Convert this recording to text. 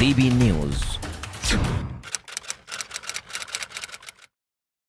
DB News.